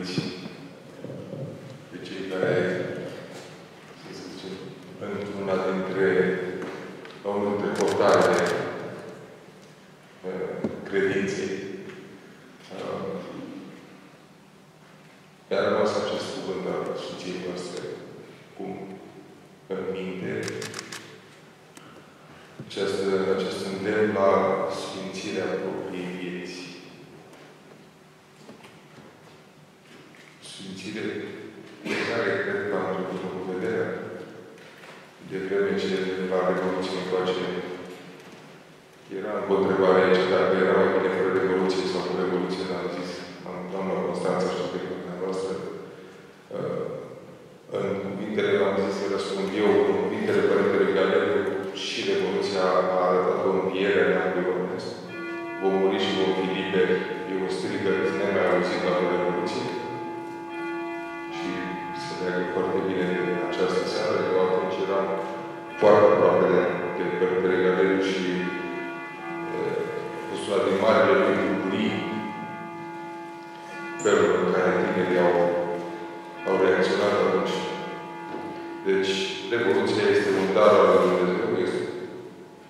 părinți, pe cei care, să zice, într-una dintre, la unul dintre portarele uh, credinței, uh, mi-a rămas acest cuvânt al Sfinției noastre, cum? În minte, acest, acest îndemn la sfințirea propriei vieți. Sfințire de care cred că am trecut în vederea de vreme ce la Revoluție încoace era încă o întrebare aici, dacă era mai bine fără Revoluție sau cu Revoluție, dar am zis, am, doamna Constanța, știu pe dumneavoastră, uh, în cuvintele, am zis să răspund eu, în cuvintele Părintele Galeriu, și Revoluția a arătat o înviere în neamului românesc. Vom muri și vom fi liberi. E o strigă felul în care tinerii au, au reacționat atunci. Deci, Revoluția este un dar al lui Dumnezeu, este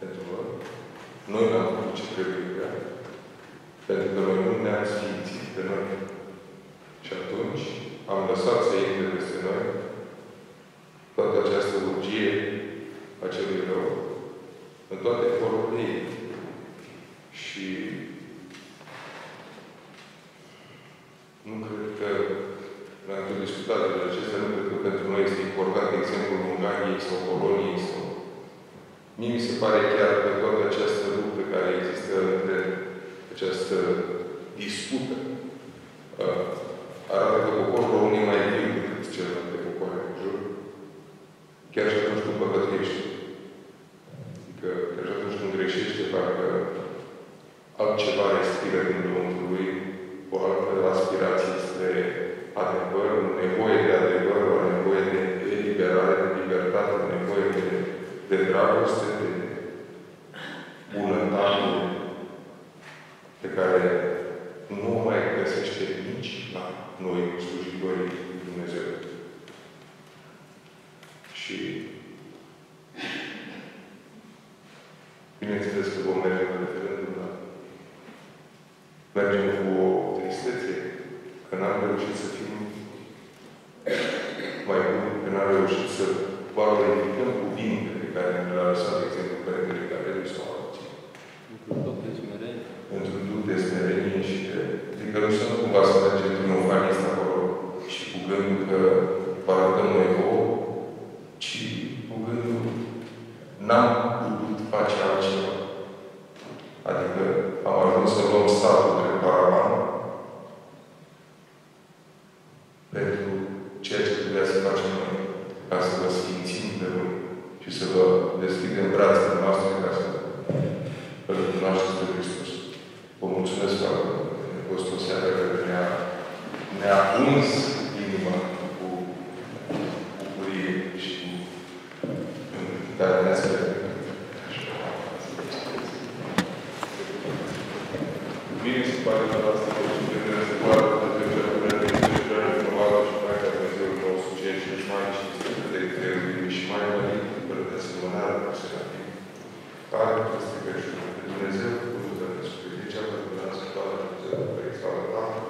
pentru noi. Noi n-am făcut ce trebuie pe ea. Pentru că noi nu ne-am sfințit pe noi. Și atunci am lăsat să intre peste noi toată această urgie a celui rău, în toate formele ei. Și nu cred că noi am tot discutat de acestea, nu cred că pentru noi este important exemplul Ungariei sau Poloniei sau... Mie mi se pare chiar că toată această luptă care există între această dispută uh, arată că poporul român e mai viu decât celelalte popoare în jur. Chiar și atunci când păcătuiește. Adică chiar și atunci când greșește, parcă altceva respiră din de dragoste, de bunătate, pe care nu o mai găsește nici la noi, slujitorii lui Dumnezeu. Și bineînțeles că vom merge la referendum, dar mergem cu o tristețe că n-am reușit să fim mai buni, că n-am reușit să valorificăm cuvintele care ne-a lăsat, de exemplu, Părintele Gabriel sau alții. Într-un duc de smerenie. Într-un duc de smerenie și de... Adică nu sunt cumva să mergem triumfanist acolo și cu gândul că paradăm noi vouă, ci cu gândul n-am putut face altceva. Adică am ajuns să luăm statul de paravan pentru ceea ce trebuia să facem noi, ca să vă sfințim pe voi și să vă deschidem brațele noastre ca să îl cunoașteți pe Hristos. Vă mulțumesc foarte mult. A fost o seară care ne-a, ne-a uns inima cu bucurie și cu care ne-a speriat. Mie se pare că asta că și trebuie să poată de temperaturile de înțelegere probabil și mai ca Dumnezeul nostru, ceea ce își mai cinstită de creierii și mai mărit fără de asemănare cu serafim. Care este creștinul de Dumnezeu, cu Dumnezeu Născut, de cea pe Dumnezeu toată Dumnezeu, pe exală Tatăl și